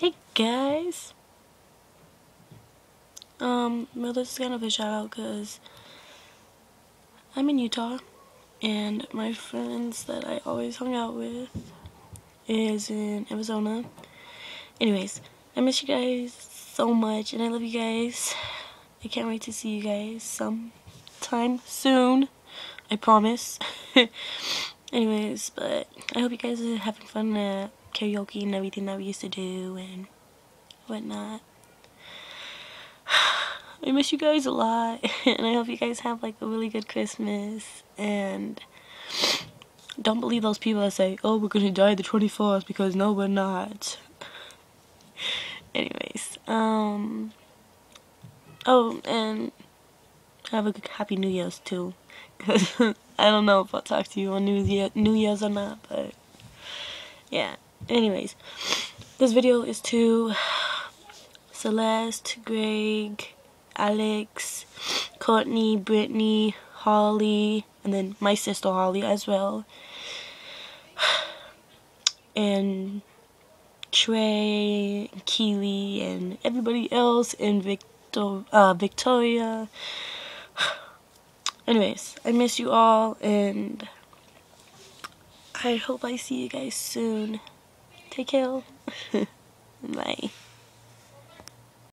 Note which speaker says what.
Speaker 1: Hey guys. Um, well this is kind of a shout out because I'm in Utah and my friends that I always hung out with is in Arizona. Anyways, I miss you guys so much and I love you guys. I can't wait to see you guys sometime soon. I promise. Anyways, but I hope you guys are having fun at karaoke and everything that we used to do and whatnot. I miss you guys a lot and I hope you guys have like a really good Christmas and don't believe those people that say, oh, we're gonna die the 24th because no, we're not. Anyways, um, oh, and have a good happy New Year's too. Cause I don't know if I'll talk to you on New Year, New Year's or not, but yeah. Anyways, this video is to Celeste, Greg, Alex, Courtney, Brittany, Holly, and then my sister Holly as well. And Trey, Keely, and everybody else, and Victor, uh, Victoria. Anyways, I miss you all, and I hope I see you guys soon. Take care. Bye.